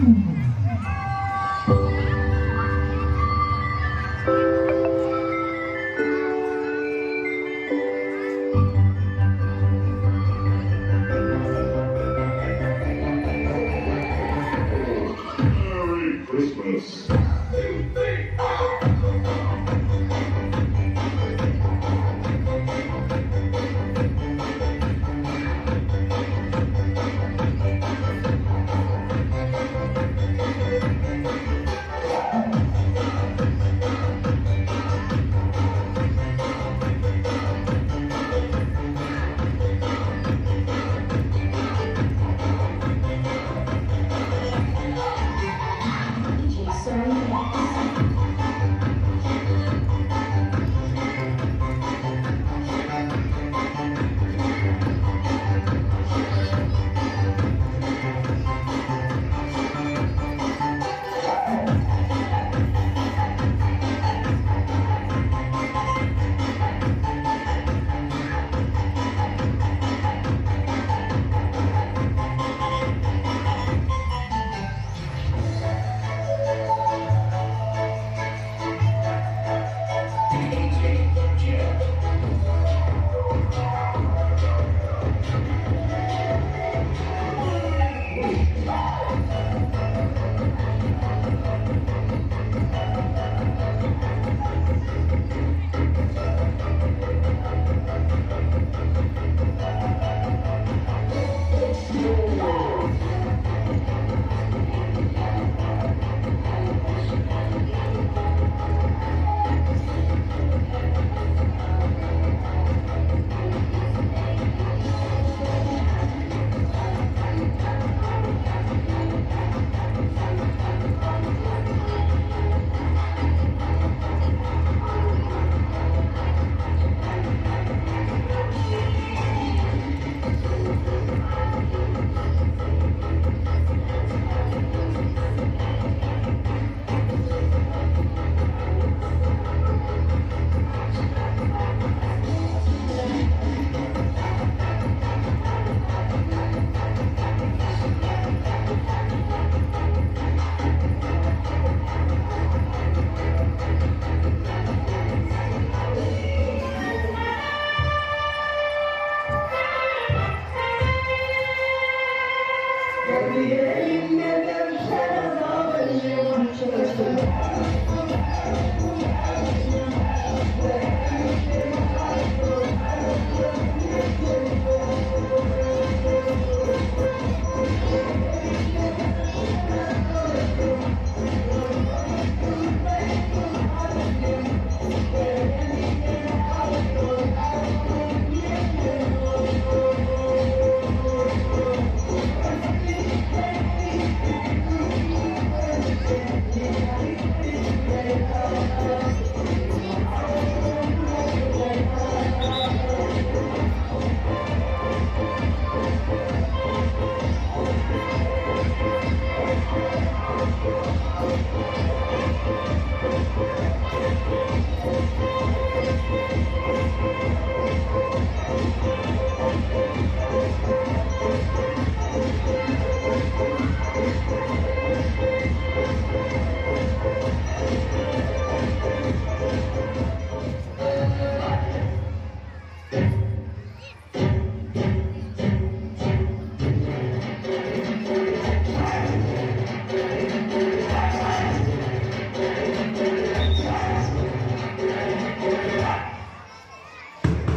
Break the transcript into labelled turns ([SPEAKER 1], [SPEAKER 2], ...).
[SPEAKER 1] Merry
[SPEAKER 2] Christmas.
[SPEAKER 3] Şey Thank you. Yeah.